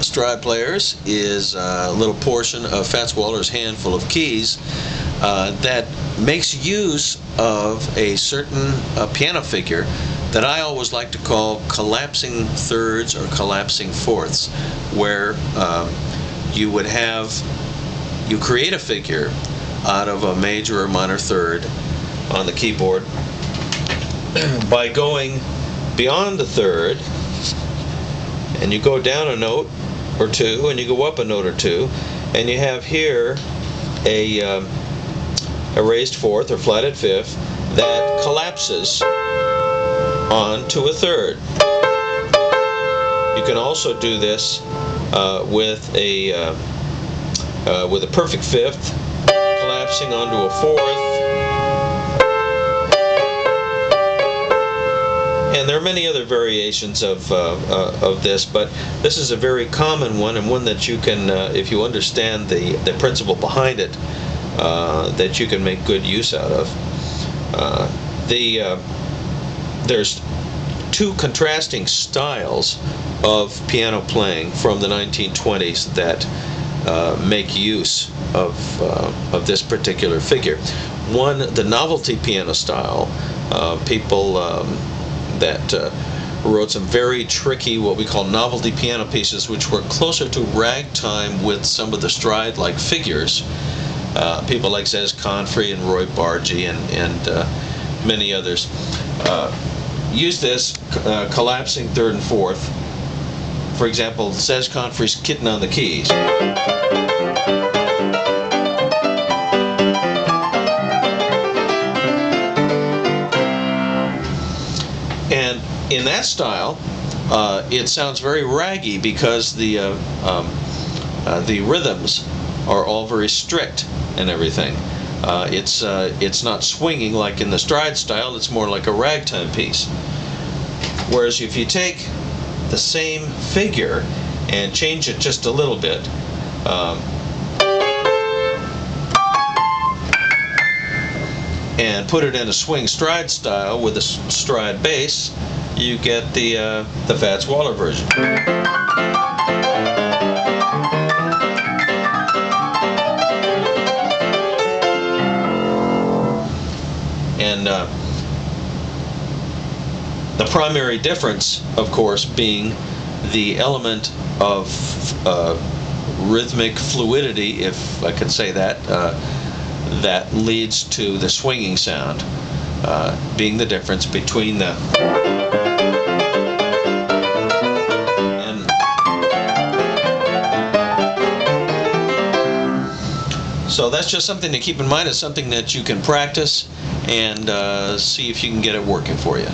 Stride Players is a little portion of Fats Waller's handful of keys uh, that makes use of a certain uh, piano figure that I always like to call collapsing thirds or collapsing fourths, where um, you would have, you create a figure out of a major or minor third on the keyboard by going beyond the third and you go down a note or two and you go up a note or two and you have here a, um, a raised fourth or flatted fifth that collapses onto a third. You can also do this uh, with a uh, uh, with a perfect fifth collapsing onto a fourth and there are many other variations of uh, uh, of this, but this is a very common one and one that you can, uh, if you understand the the principle behind it, uh, that you can make good use out of. Uh, the uh, there's two contrasting styles of piano playing from the 1920s that make use of of this particular figure. One, the novelty piano style. people. Um, that uh, wrote some very tricky, what we call novelty piano pieces, which were closer to ragtime with some of the stride-like figures. Uh, people like Zez Confrey and Roy Bargy and, and uh, many others uh, use this uh, collapsing third and fourth. For example, Zez Confrey's Kitten on the Keys. And in that style, uh, it sounds very raggy because the uh, um, uh, the rhythms are all very strict and everything. Uh, it's uh, it's not swinging like in the stride style. It's more like a ragtime piece. Whereas if you take the same figure and change it just a little bit. Um, and put it in a swing stride style with a stride bass, you get the uh, the Fats Waller version. And uh, the primary difference, of course, being the element of uh, rhythmic fluidity, if I could say that uh, that leads to the swinging sound, uh, being the difference between the so that's just something to keep in mind. It's something that you can practice and uh, see if you can get it working for you.